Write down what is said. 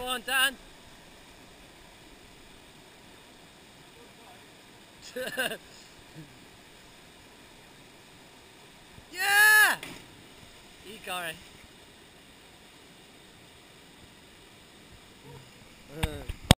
Go on, Dan. yeah! You got it.